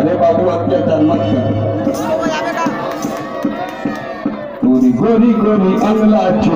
अरे बाबू अत्याचार मत कर गोरी गोरी गोरी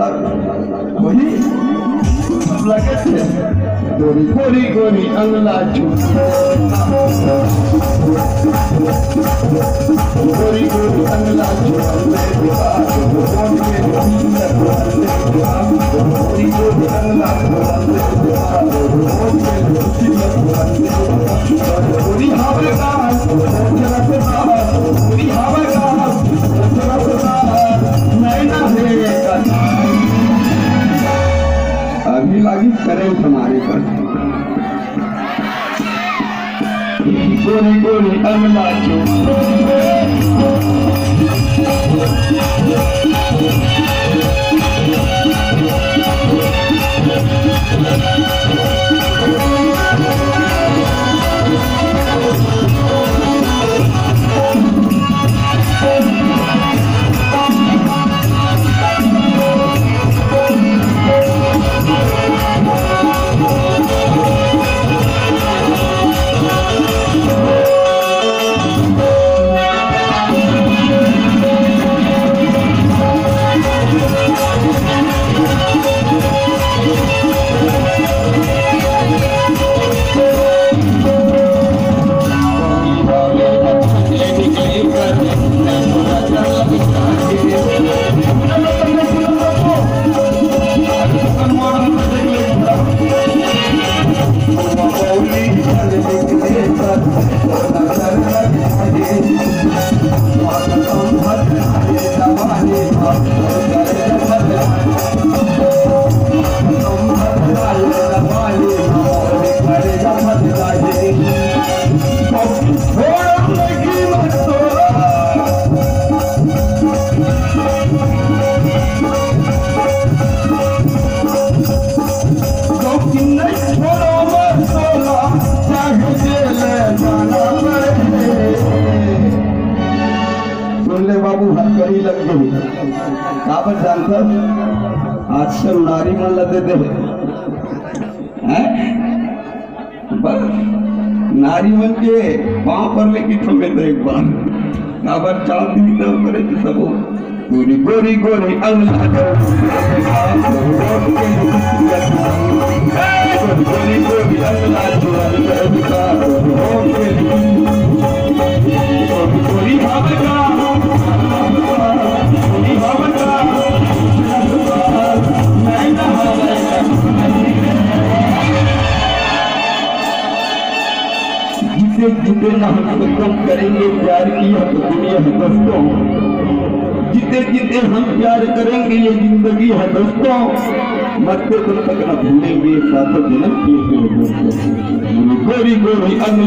वही सब लगे थे गोरी गोरी गोरी अंगला चुप गोरी गोरी अंगला चुप गोरी गोरी अंगला लगी हमारे पर। गोरी गोरी अगला I'm लग गई काबर जानकर आज से उड़ारी मन लगे दे बस नारी मन के पाँव पर लेके ठोके तो एक बार। काबर चांदी की तरफ़ करे तो सब। गोरी गोरी गोरी अल्लाह हम करेंगे प्यार की तो दुनिया है दोस्तों। जिते जिते हम प्यार करेंगे ये ज़िंदगी है दोस्तों। मरते दम तक न भूलेंगे सातों जन्म दोस्तों। गोरी गोरी अनु